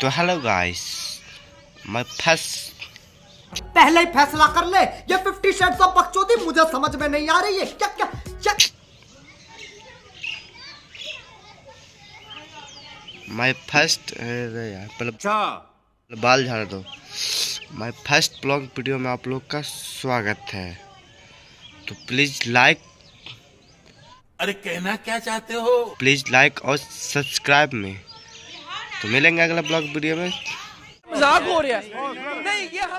तो hello guys मैं first पहले ही फैसला कर ले ये फिफ्टी शेड्स ऑफ़ बकचोदी मुझे समझ में नहीं आ रही है। क्या क्या क्या? माय फ़र्स्ट अरे पहले पहले बाल झाड़ दो। माय फ़र्स्ट ब्लॉग वीडियो में आप लोग का स्वागत है। तो प्लीज़ लाइक अरे कहना क्या चाहते हो? प्लीज़ लाइक और सब्सक्राइब में। तो मिलेंगे अगला ब्लॉग वीडियो में। मज़ाक हो रहा है। नहीं ये हम